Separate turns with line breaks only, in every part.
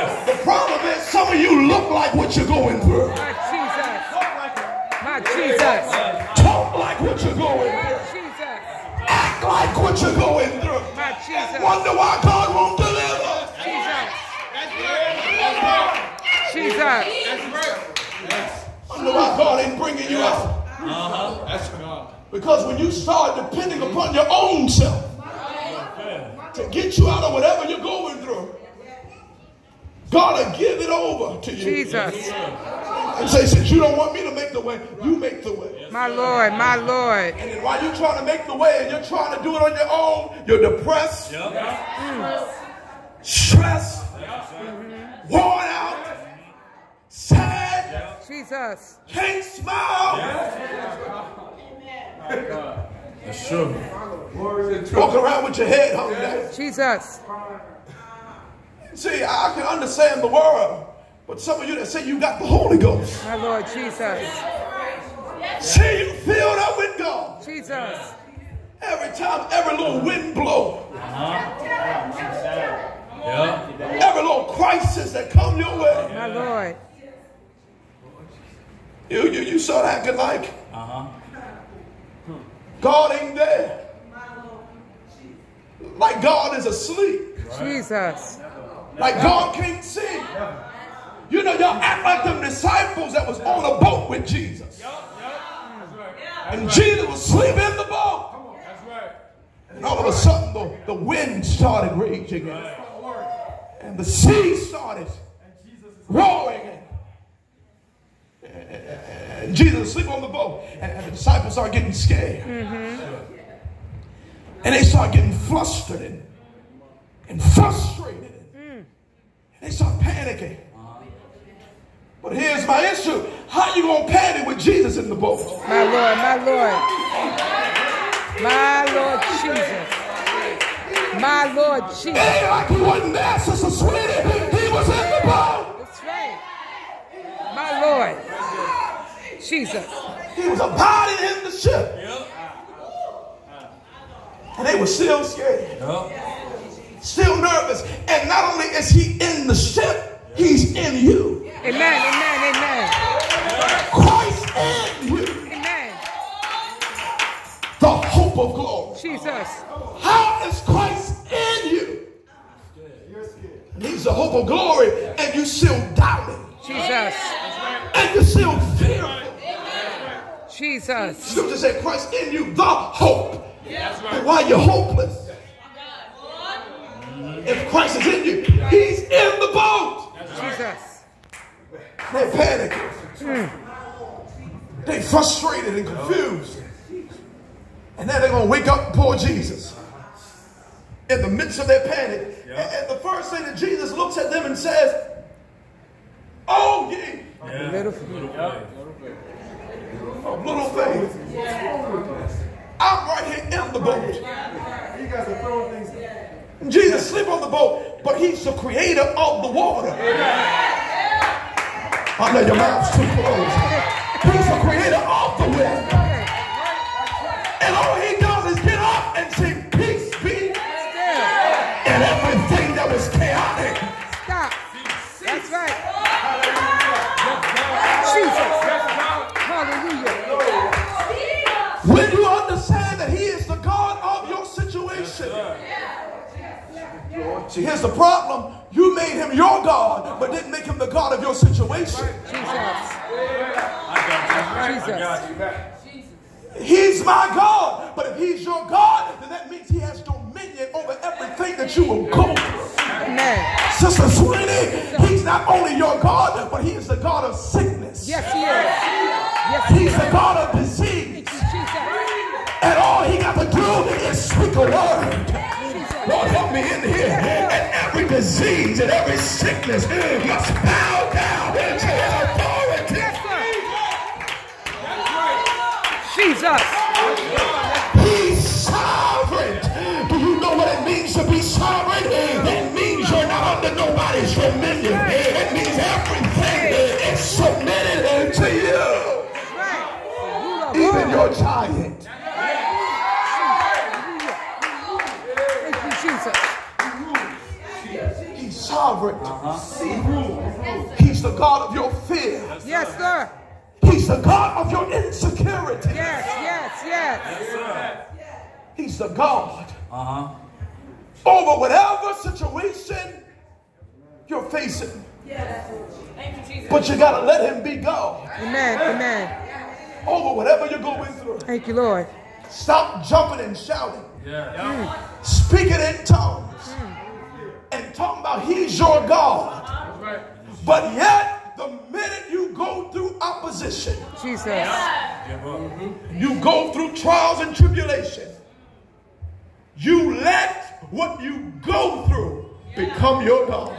The problem is some of you look like what you're going through.
My Jesus. My Jesus.
Talk like what you're going
My
through.
Jesus.
Act like what you're going through.
My Jesus.
Wonder why God won't deliver.
Jesus. Jesus.
Wonder why God ain't bringing you uh-huh. out. Because when you start depending upon your own self to get you out of whatever you're going through, God will give it over to you.
Jesus.
And say, since you don't want me to make the way, you make the way.
My Lord. My Lord.
And then while you're trying to make the way and you're trying to do it on your own, you're depressed, stressed, worn out, sad,
Jesus.
can't smile.
That's true.
Walk around with your head hung down.
Jesus.
See, I can understand the world, but some of you that say you got the Holy Ghost,
My Lord Jesus.
See, you filled up with God.
Jesus.
Every time, every little wind blow,
Yeah.
every little crisis that come your way,
My Lord.
you you, you start acting like
Uh-huh.
God ain't there. Like God is asleep.
Jesus.
Like God can't see. You know, y'all act like them disciples that was on a boat with Jesus. And Jesus was sleeping in the boat. And all of a sudden, the, the wind started raging. And, and the sea started roaring. And, and Jesus was asleep on the boat. And, and the disciples are getting scared. Mm-hmm. And they start getting flustered and, and frustrated. And they start panicking. But here's my issue. How you gonna panic with Jesus in the boat?
My Lord. My Lord. My Lord Jesus. My Lord
It
Jesus.
ain't like he wasn't there, Sister Sweeney. He was in the boat.
That's right. My Lord. Jesus.
He was abiding in the ship. And they were still scared,
Yeah.
Still nervous. And not only is he in the ship, he's in you.
Amen. Amen. Amen.
Christ in you.
Amen.
The hope of glory.
Jesus.
How is Christ in you? He's the hope of glory, and you still doubt doubting,
Jesus.
and you're still fearful.
Jesus.
Scripture said Christ in you, the hope. And why you're hopeless? If Christ is in you, he's in the boat.
Jesus.
They're panicking. They're frustrated and confused. And now they're going to wake up poor Jesus in the midst of their panic. And, and the first thing that Jesus looks at them and says, Oh, ye
Yeah.
Little-
of little faith. I'm right here in the boat.
You guys are throwing things.
Jesus sleep on the boat, but he's the creator of the water. I know your mouth's too closed. He's the creator of the wind. See, here's the problem. You made Him your God, but didn't make Him the God of your situation.
Jesus.
I got you.
Jesus.
I got you.
He's my God, but if He's your God, then that means He has dominion over everything that you will go through.
Amen.
Sister Sweeney, He's not only your God, but He is the God of sickness.
Yes, he is. Yes,
He's
is.
the God of disease. And all He got to do is speak a word. Lord, help me in here. And every disease and every sickness must bow down to his authority.
Yes, sir. Jesus.
He's sovereign. Do you know what it means to be sovereign? It means you're not under nobody's dominion. It means everything is submitted to you. Even your giant.
Thank you, Jesus.
He's. He's the God of your fear.
Yes, sir.
He's the God of your insecurity.
Yes, yes, yes.
He's the God
Uh huh.
over whatever situation you're facing.
Thank you, Jesus.
But you got to let him be God
Amen, amen.
over whatever you're going through.
Thank you, Lord.
Stop jumping and shouting,
Yeah.
Mm. Speak it in tongues, mm. And talking about he's your God. But yet, the minute you go through opposition,
Jesus.
You go through trials and tribulation, you let what you go through become your God.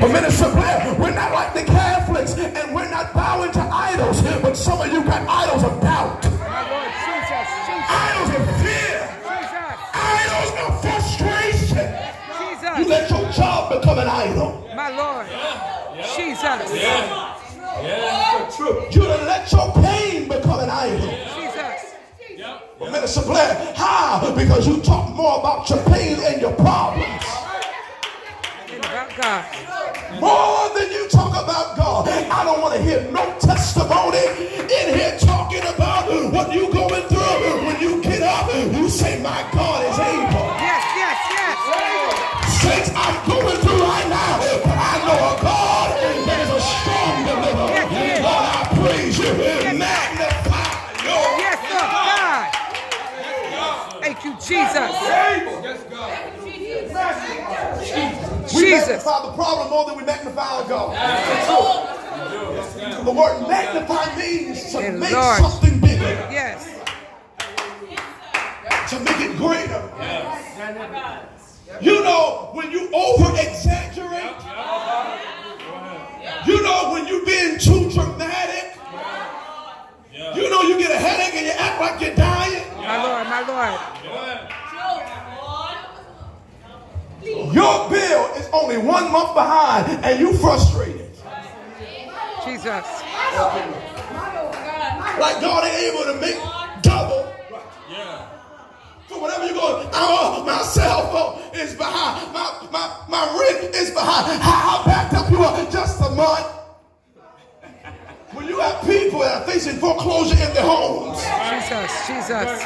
But Minister Blair, we're not like the Catholics and we're not bowing to idols, but some of you got idols of doubt, You let your job become an idol.
My Lord. Jesus.
Yeah. Yeah.
You done let your pain become an idol.
Jesus.
But Minister Blair, how? Because you talk more about your pain and your problems.
God.
More than you talk about God. I don't want to hear no testimony in here talking about what you're going through. When you get up, you say, my God is able. You,
Jesus.
We magnify the problem more than we magnify our God. The word magnify means to make something bigger,
Yes.
to make it greater. Yes. You know, when you over exaggerate, you know, when you're being too dramatic, you know, you get a headache and you act like you're dying.
My Lord, my Lord.
Your bill is only one month behind and you frustrated.
Jesus.
Like God ain't able to make double
Yeah.
for whatever you're going. Oh, my cell phone is behind. My, my, my rent is behind. How, how backed up you are just a month. When you have people that are facing foreclosure in their homes,
Jesus. Jesus.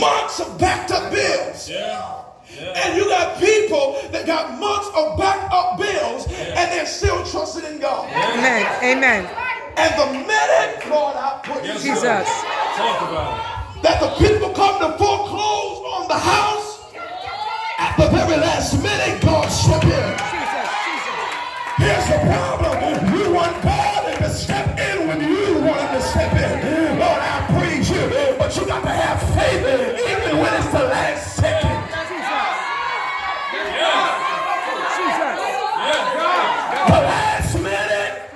months of backed up bills.
Yeah.
And you got people that got months of backed up bills and they're still trusting in God.
Amen. Amen.
And the minute, Lord, I praise you,
Jesus.
Talk about it.
that the people come to foreclose on the house, at the very last minute, God step in.
Jesus. Jesus.
Here's the problem. You want God to step in when you want him to step in. Lord, I praise you. But you got to have faith even when it's the last second. The last minute.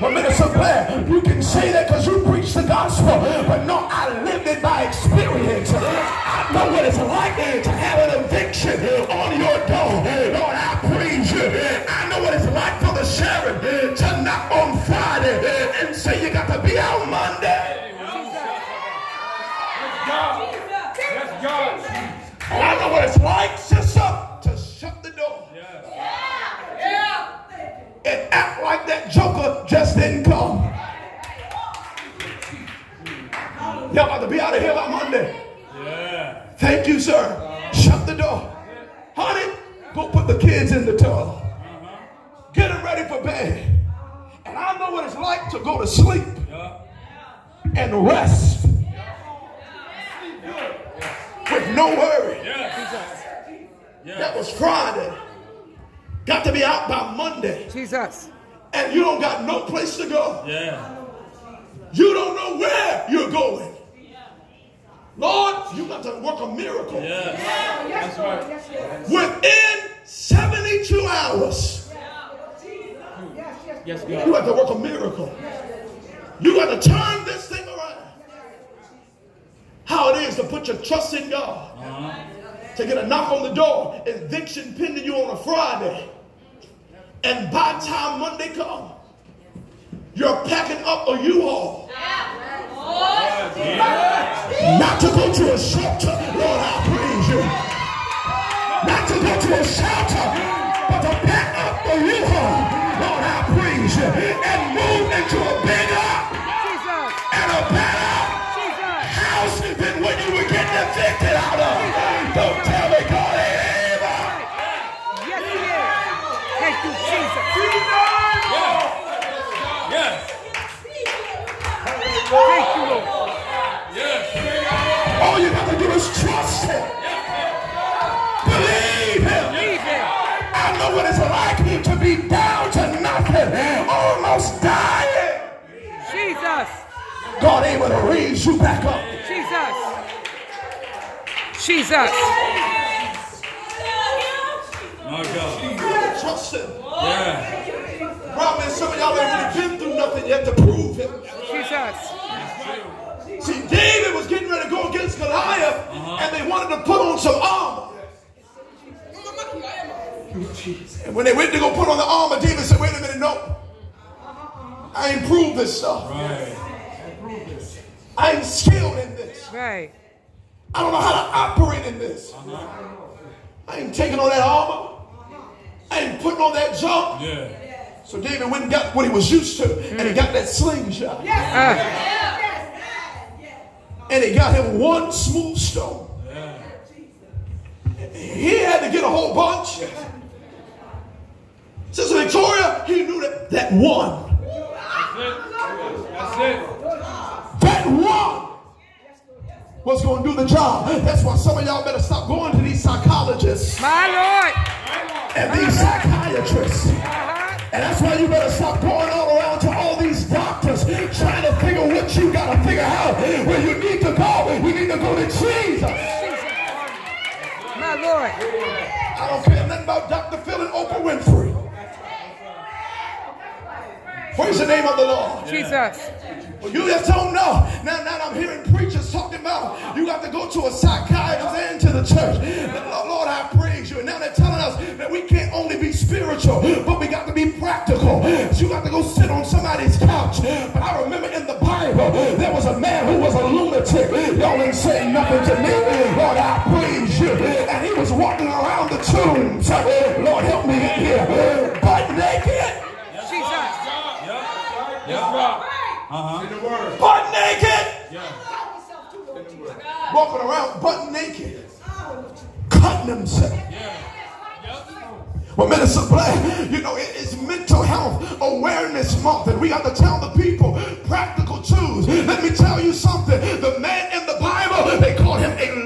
But Minister you can say that because you preach the gospel. But no, I Thank you, sir. Shut the door. Honey, go put the kids in the tub. Get them ready for bed. And I know what it's like to go to sleep and rest with no worry.
Yeah.
That was Friday. Got to be out by Monday.
Jesus.
And you don't got no place to go.
Yeah.
You don't know where you're going. Lord, you got to work a miracle.
Yeah. That's right.
Within 72 hours,
Yes,
you
God.
have to work a miracle. You got to turn this thing around. How it is to put your trust in God. Uh-huh. To get a knock on the door, eviction pending you on a Friday. And by the time Monday comes, you're packing up a U-Haul. Not to go to a shelter. Lord, I praise you. not to go to a shelter, but to pack up the U-Haul. Lord, I praise you. And move into a bigger
Jesus.
and a better
Jesus.
house than when you were getting evicted like to be down to nothing, almost dying.
Jesus.
God able to raise you back up.
Jesus. Jesus.
My God.
Trust him.
Yeah.
Problem is, some of y'all ain't really been through nothing yet to prove it.
Jesus.
See, David was getting ready to go against Goliath, uh-huh. and they wanted to put on some armor. And when they went to go put on the armor, David said, wait a minute, no. I ain't proved this stuff.
Right.
I ain't skilled in this.
Right.
I don't know how to operate in this. I ain't taking on that armor. I ain't putting on that jump.
Yeah.
So David went and got what he was used to, and he got that slingshot.
Uh,
And he got him one smooth stone.
Yeah.
He had to get a whole bunch. Sister Victoria, he knew that that one,
That's it.
that one was going to do the job. That's why some of y'all better stop going to these psychologists
my Lord.
and these psychiatrists. And that's why you better stop going all around to all these doctors trying to figure what you got to figure out. Where you need to go, we need to go to Jesus.
My Lord.
I don't care nothing about Dr. Phil and Oprah Winfrey. Praise the name of the Lord.
Jesus.
Well, you just don't know. Now, now I'm hearing preachers talking about you got to go to a psychiatrist and to the church. Lord, Lord, I praise you. And now they're telling us that we can't only be spiritual, but we got to be practical. So you got to go sit on somebody's couch. But I remember in the Bible, there was a man who was a lunatic. Y'all ain't saying nothing to me. Lord, I praise you. And he was walking around the tombs. Lord, help me in here. Butt naked.
Jesus.
Yep. Yep. Right. Uh-huh.
In the word.
Butt naked.
Yeah.
walking around butt naked, cutting himself. Well, Minister Black, you know, it's mental health awareness month, and we got to tell the people practical truths. Let me tell you something. The man in the Bible, they called him a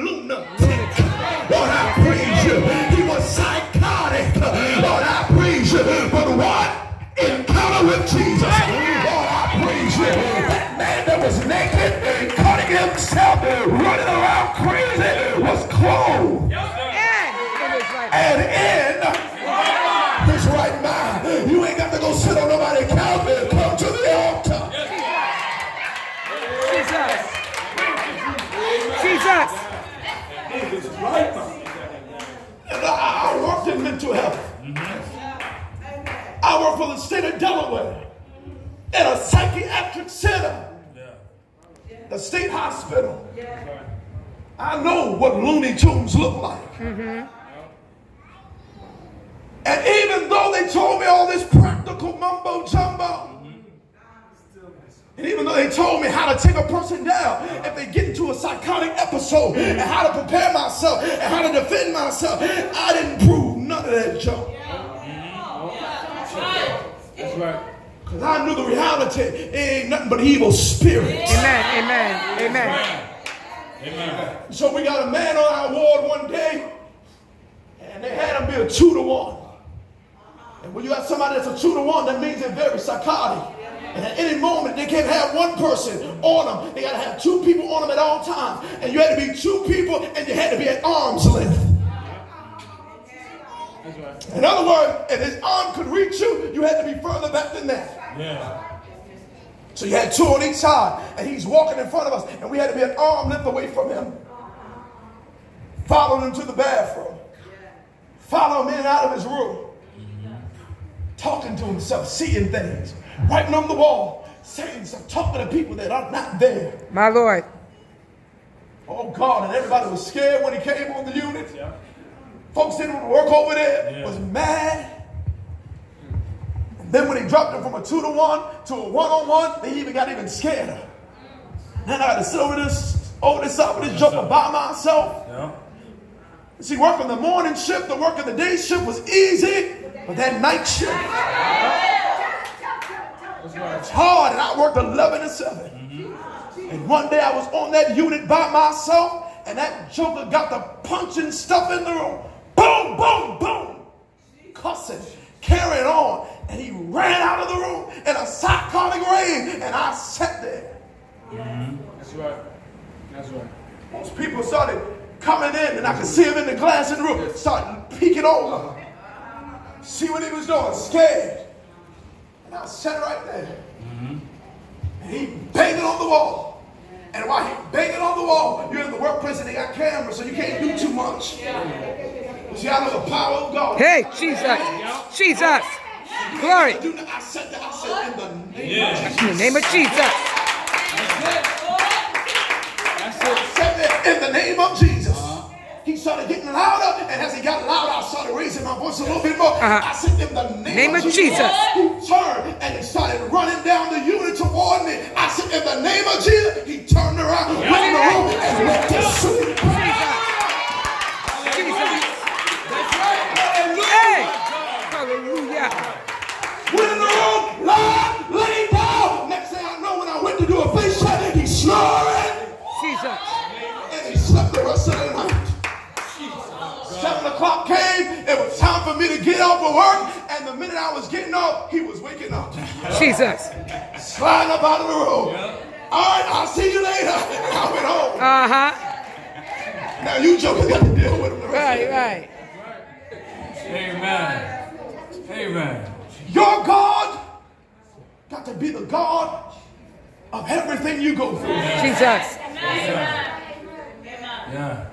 what Looney Tunes look like. Mm-hmm. And even though they told me all this practical mumbo jumbo, and even though they told me how to take a person down if they get into a psychotic episode and how to prepare myself and how to defend myself, I didn't prove none of that junk.
That's right.
Because I knew the reality it ain't nothing but evil spirits.
Amen. Amen. Amen.
Amen.
So we got a man on our ward one day, and they had him be a two to one. And when you have somebody that's a two to one, that means they're very psychotic. And at any moment, they can't have one person on them. They got to have two people on them at all times. And you had to be two people, and you had to be at arm's length. In other words, if his arm could reach you, you had to be further back than that.
Yeah.
So you had two on each side, and he's walking in front of us, and we had to be an arm length away from him. Following him to the bathroom. Follow him in and out of his room. Talking to himself, seeing things, writing on the wall, saying stuff, talking to people that are not there.
My Lord.
Oh God, and everybody was scared when he came on the unit.
Yeah.
Folks didn't want to work over there, was mad. Then when they dropped it from a two to one to a one on one, they even got even scared. Then I got to sit over this, over this side with this joker by myself.
Yeah.
See, working the morning shift, the working the day shift was easy, but that night shift was hard, and I worked 11 to 7. Mm-hmm. And one day I was on that unit by myself, and that joker got the punching stuff in the room. Boom, boom, boom. Cussing, carrying on. And he ran out of the room in a psychotic rain, and I sat there.
That's right. That's right.
Most people started coming in, and I could see him in the glass in the room, started peeking over. See what he was doing, scared. And I sat right there. Mm-hmm. And he banging on the wall. And while he banging on the wall, you're in the workplace and they got cameras, so you can't do too much. See, I know the power of God.
Hey, Jesus. Jesus. Glory.
I said that. I said in the name
Yeah.
of
In the name of Jesus.
That's it.
said that in the name of Jesus. He started getting louder, and as he got louder, I started raising my voice a little bit more.
Uh-huh.
I said, in the name,
Name
of
of
Jesus.
Jesus.
He turned and he started running down the unit toward me. I said, in the name of Jesus. He turned around, went in the room, and went to sleep. O'clock came, it was time for me to get off of work, and the minute I was getting off, he was waking up,
Jesus.
sliding up out of the room. All right, I'll see you later. And I went home.
Uh huh.
Now you jokers got to deal with him. the rest of
Right,
day.
right.
Amen. Amen.
Your God got to be the God of everything you go through.
Jesus.
Yeah.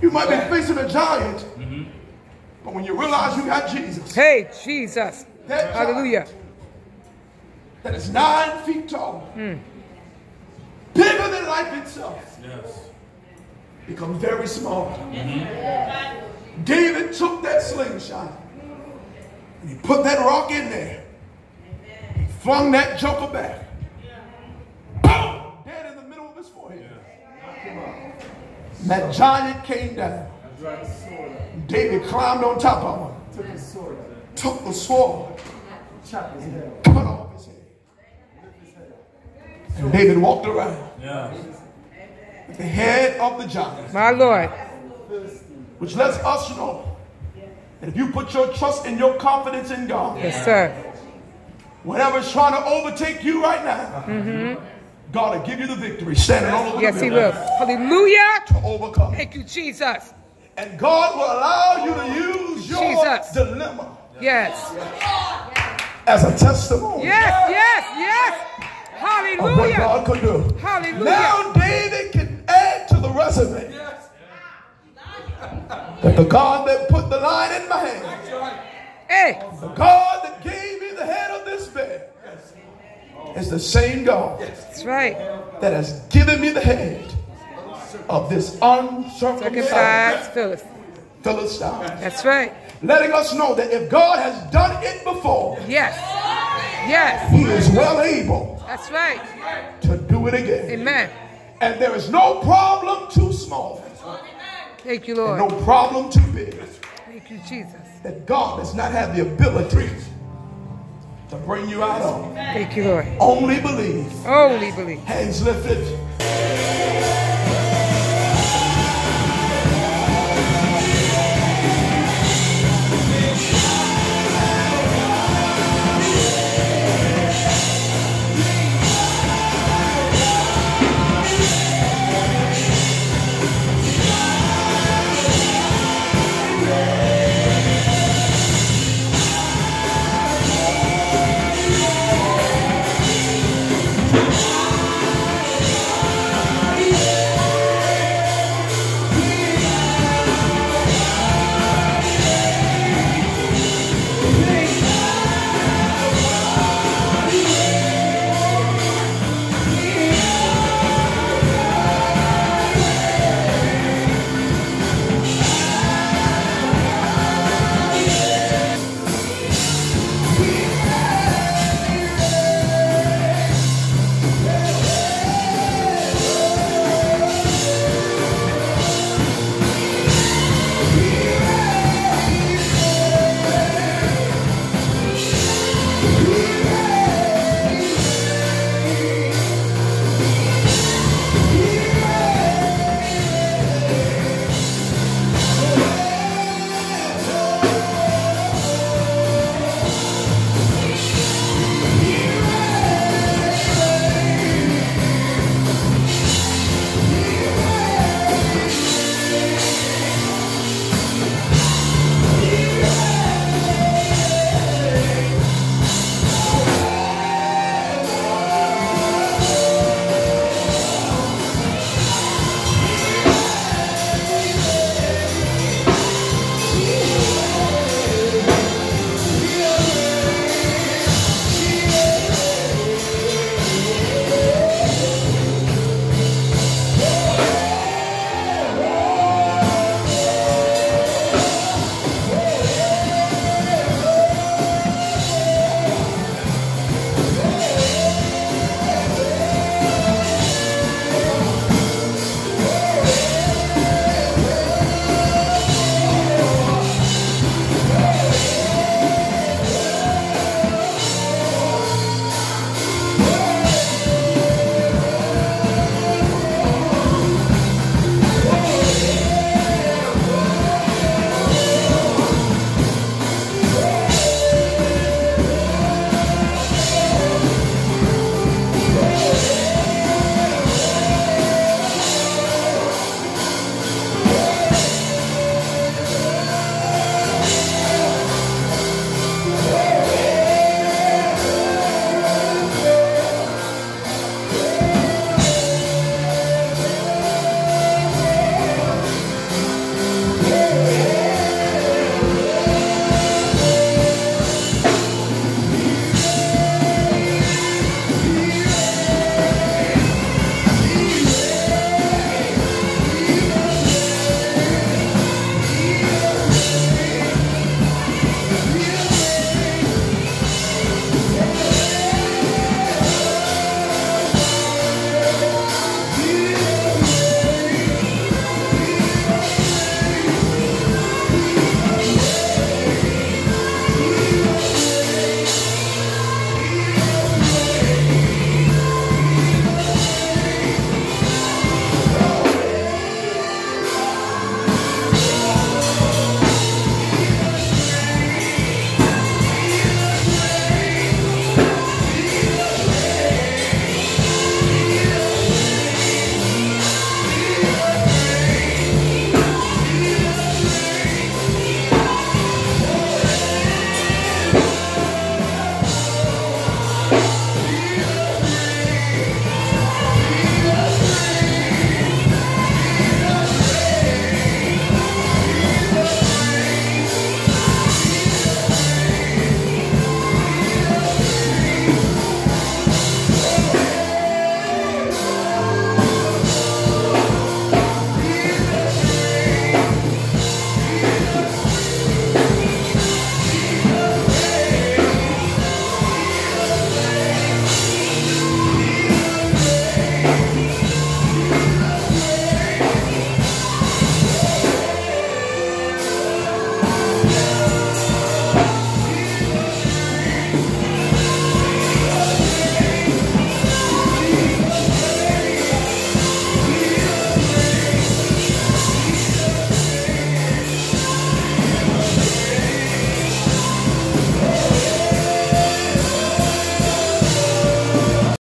You might be facing a giant, mm-hmm. but when you realize you got Jesus,
Hey, Jesus.
that
Hallelujah.
that is nine feet tall, hmm. bigger than life itself,
Yes.
becomes very small. Mm-hmm. David took that slingshot and he put that rock in there. He flung that joker back. Boom! Dead in the middle of his forehead. And that giant came down. David climbed on top of him,
Took his sword
took the sword,
Chopped his head off.
cut off his head. And David walked around
Yeah.
with the head of the giant.
My Lord.
Which lets us know that if you put your trust and your confidence in God,
Yes, sir.
whatever's trying to overtake you right now, mm-hmm. God will give you the victory standing all over
Yes, He will. Hallelujah.
to overcome.
Thank you, Jesus.
And God will allow you to use your
Jesus.
dilemma
Yes.
as a testimony
Yes, yes, yes. Hallelujah.
of what
Hallelujah.
God could do.
Hallelujah.
Now David can add to the resume Yes. that the God that put the line in my hand,
Hey.
the God that gave me the head of this bed, is the same God
That's right.
that has given me the head of this uncircumcised
Circumcised Phyllis.
Philistine.
That's right.
Letting us know that if God has done it before,
Yes. Yes.
He is well able
That's right.
to do it again.
Amen.
And there is no problem too small,
Thank you, Lord.
no problem too big
Thank you, Jesus.
that God does not have the ability to bring you out of.
Thank you, Lord.
Only believe.
Only believe.
Hands lifted.